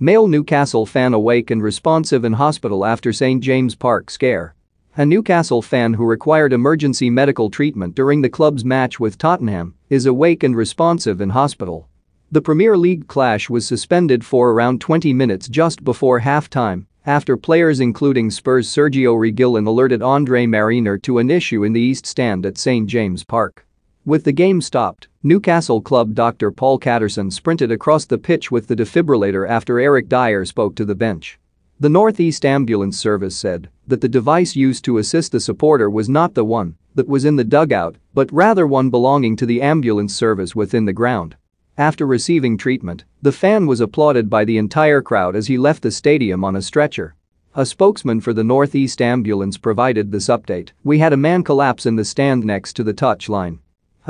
Male Newcastle fan awake and responsive in hospital after St. James Park scare. A Newcastle fan who required emergency medical treatment during the club's match with Tottenham is awake and responsive in hospital. The Premier League clash was suspended for around 20 minutes just before half-time after players including Spurs' Sergio Reguilon alerted Andre Marriner to an issue in the East Stand at St. James Park. With the game stopped, Newcastle club Dr. Paul Catterson sprinted across the pitch with the defibrillator after Eric Dier spoke to the bench. The Northeast Ambulance Service said that the device used to assist the supporter was not the one that was in the dugout, but rather one belonging to the ambulance service within the ground. After receiving treatment, the fan was applauded by the entire crowd as he left the stadium on a stretcher. A spokesman for the Northeast Ambulance provided this update. We had a man collapse in the stand next to the touch line.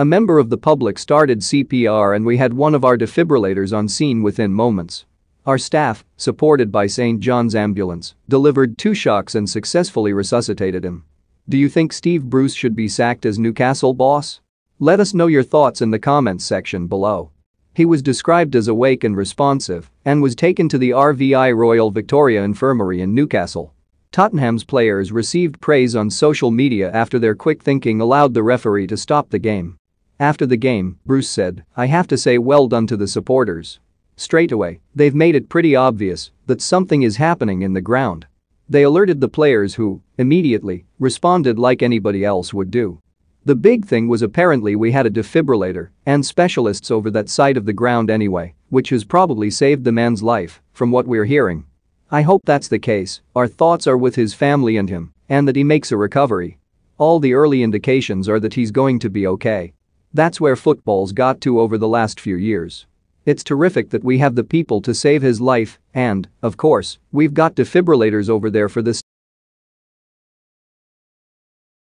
A member of the public started CPR and we had one of our defibrillators on scene within moments. Our staff, supported by St. John's Ambulance, delivered two shocks and successfully resuscitated him. Do you think Steve Bruce should be sacked as Newcastle boss? Let us know your thoughts in the comments section below. He was described as awake and responsive and was taken to the RVI Royal Victoria Infirmary in Newcastle. Tottenham's players received praise on social media after their quick thinking allowed the referee to stop the game. After the game, Bruce said, I have to say well done to the supporters. Straight away, they've made it pretty obvious that something is happening in the ground. They alerted the players who, immediately, responded like anybody else would do. The big thing was apparently we had a defibrillator and specialists over that side of the ground anyway, which has probably saved the man's life, from what we're hearing. I hope that's the case, our thoughts are with his family and him, and that he makes a recovery. All the early indications are that he's going to be okay. That's where football's got to over the last few years. It's terrific that we have the people to save his life and, of course, we've got defibrillators over there for this